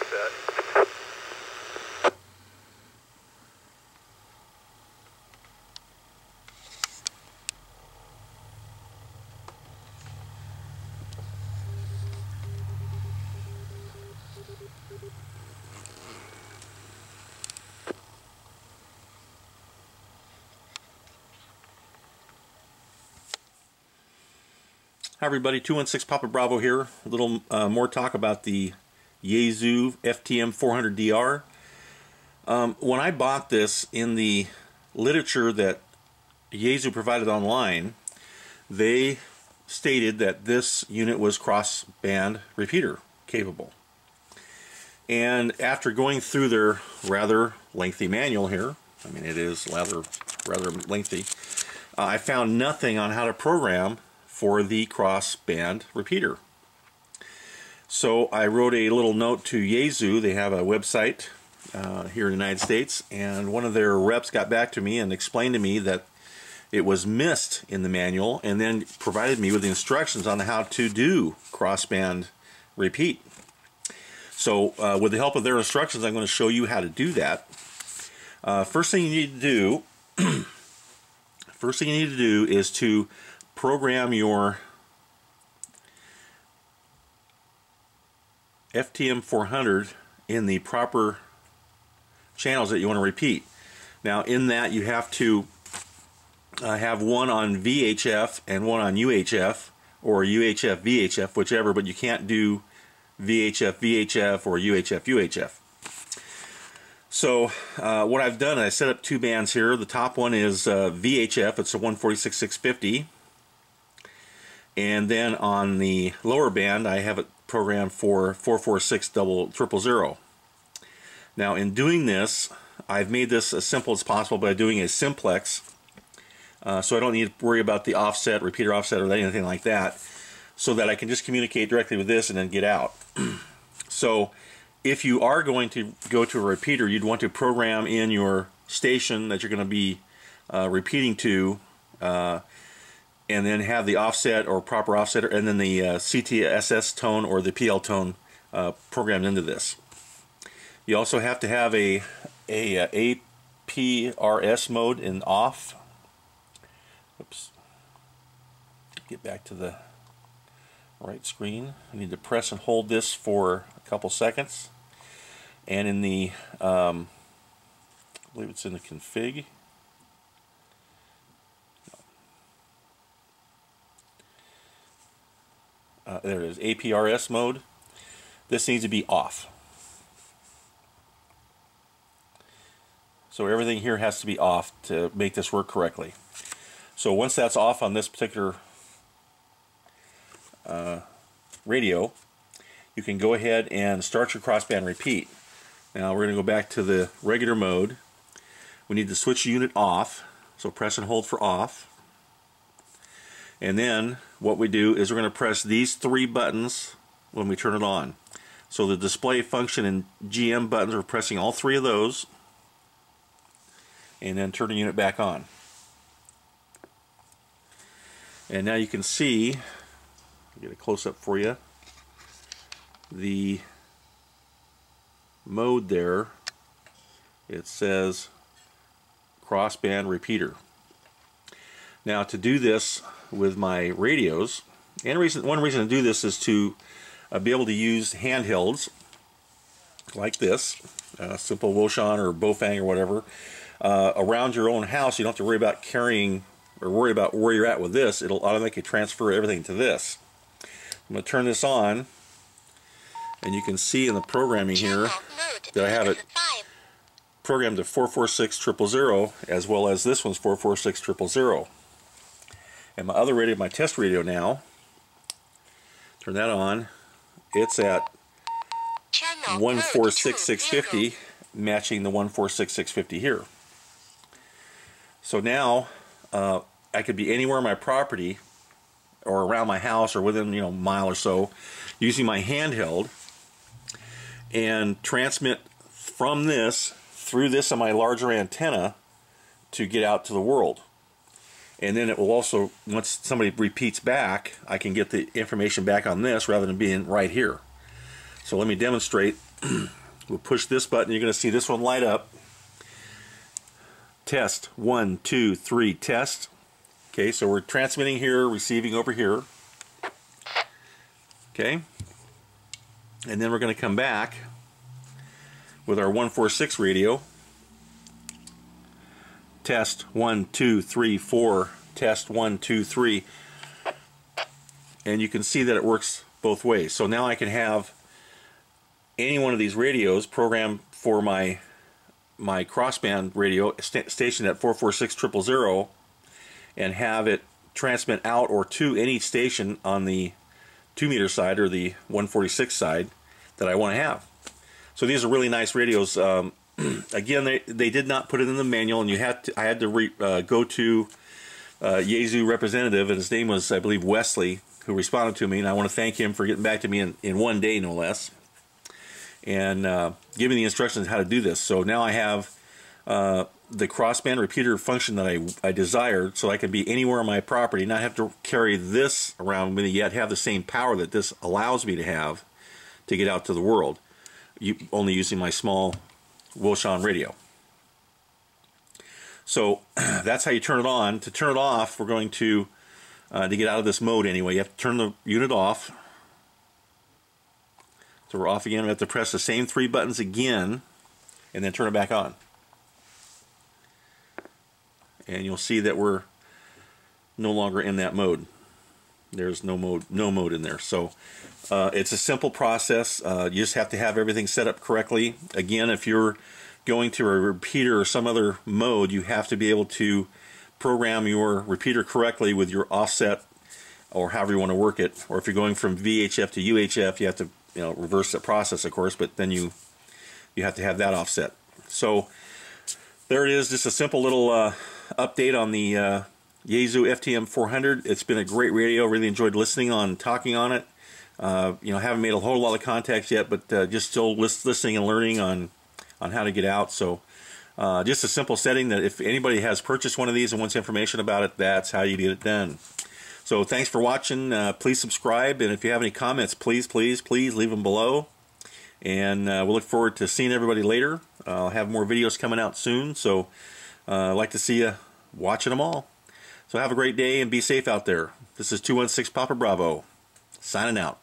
bit. Hi everybody, 216 Papa Bravo here. A little uh, more talk about the Yaesu FTM 400DR. Um, when I bought this in the literature that Yaesu provided online, they stated that this unit was cross-band repeater capable. And after going through their rather lengthy manual here, I mean it is rather rather lengthy, uh, I found nothing on how to program for the cross-band repeater. So I wrote a little note to Yaesu. They have a website uh, here in the United States, and one of their reps got back to me and explained to me that it was missed in the manual, and then provided me with the instructions on how to do cross-band repeat. So uh, with the help of their instructions, I'm going to show you how to do that. Uh, first thing you need to do, first thing you need to do is to program your FTM 400 in the proper channels that you want to repeat. Now in that you have to uh, have one on VHF and one on UHF or UHF VHF whichever but you can't do VHF VHF or UHF UHF. So uh, what I've done is I set up two bands here. The top one is uh, VHF it's a 146650 and then on the lower band I have it programmed for 446 double triple zero. Now in doing this I've made this as simple as possible by doing a simplex uh, so I don't need to worry about the offset, repeater offset or anything like that so that I can just communicate directly with this and then get out. so if you are going to go to a repeater you'd want to program in your station that you're going to be uh, repeating to uh, and then have the offset or proper offset and then the uh, CTSS tone or the PL tone uh, programmed into this. You also have to have a, a, a uh, APRS mode in off. Oops. Get back to the right screen. You need to press and hold this for a couple seconds. And in the, um, I believe it's in the config. Uh, there it is, APRS mode. This needs to be off. So everything here has to be off to make this work correctly. So once that's off on this particular uh, radio, you can go ahead and start your crossband repeat. Now we're going to go back to the regular mode. We need to switch unit off, so press and hold for off. And then what we do is we're going to press these three buttons when we turn it on. So the display function and GM buttons, we're pressing all three of those and then turn the unit back on. And now you can see, get a close-up for you, the mode there, it says crossband repeater. Now to do this with my radios, and reason, one reason to do this is to uh, be able to use handhelds like this, uh, simple Wouxun or Baofeng or whatever, uh, around your own house. You don't have to worry about carrying or worry about where you're at with this. It'll automatically transfer everything to this. I'm going to turn this on, and you can see in the programming here that I have it programmed to 446000 as well as this one's 446000. And my other radio, my test radio now, turn that on, it's at 146650, matching the 146650 here. So now uh, I could be anywhere on my property or around my house or within you know a mile or so using my handheld and transmit from this through this on my larger antenna to get out to the world and then it will also once somebody repeats back I can get the information back on this rather than being right here So let me demonstrate. we'll push this button. You're going to see this one light up. Test. One, two, three, test. Okay, so we're transmitting here, receiving over here. Okay. And then we're going to come back with our 146 radio. Test one, two, three, four. Test one, two, three. And you can see that it works both ways. So now I can have any one of these radios programmed for my my crossband radio st stationed at 446 and have it transmit out or to any station on the 2 meter side or the 146 side that I want to have. So these are really nice radios. Um, again, they, they did not put it in the manual, and you had to, I had to re, uh, go to uh, Yaesu representative, and his name was, I believe, Wesley, who responded to me, and I want to thank him for getting back to me in, in one day, no less, and uh, giving the instructions how to do this. So now I have uh, the crossband repeater function that I, I desired, so I can be anywhere on my property, not have to carry this around with me, yet have the same power that this allows me to have to get out to the world, you, only using my small Wouxun radio. So that's how you turn it on. To turn it off, we're going to, uh, to get out of this mode anyway, you have to turn the unit off. So we're off again. We have to press the same three buttons again and then turn it back on. And you'll see that we're no longer in that mode. There's no mode, no mode in there. So uh, it's a simple process. Uh, you just have to have everything set up correctly. Again, if you're going to a repeater or some other mode, you have to be able to program your repeater correctly with your offset or however you want to work it. Or if you're going from VHF to UHF, you have to you know reverse the process, of course, but then you you have to have that offset. So there it is, just a simple little uh, update on the uh, Yaesu FTM 400. It's been a great radio. Really enjoyed listening on, talking on it. Uh, you know, haven't made a whole lot of contacts yet, but uh, just still listening and learning on on how to get out. So, uh, just a simple setting that if anybody has purchased one of these and wants information about it, that's how you get it done. So, thanks for watching. Uh, please subscribe, and if you have any comments, please, please, please leave them below. And uh, we'll look forward to seeing everybody later. I'll have more videos coming out soon, so uh, I'd like to see you watching them all. So have a great day and be safe out there. This is 216 Papa Bravo, signing out.